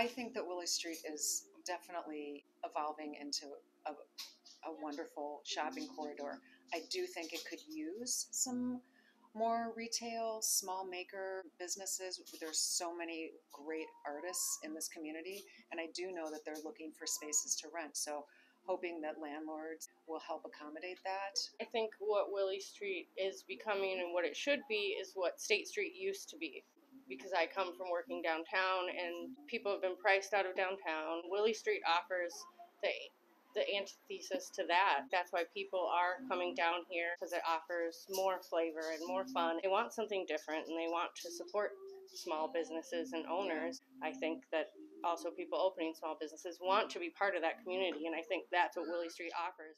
I think that Willie Street is definitely evolving into a, a wonderful shopping corridor. I do think it could use some more retail, small maker businesses. There's so many great artists in this community, and I do know that they're looking for spaces to rent. So, hoping that landlords will help accommodate that. I think what Willie Street is becoming and what it should be is what State Street used to be. Because I come from working downtown and people have been priced out of downtown. Willie Street offers the the antithesis to that. That's why people are coming down here because it offers more flavor and more fun. They want something different and they want to support small businesses and owners. I think that also people opening small businesses want to be part of that community and I think that's what Willie Street offers.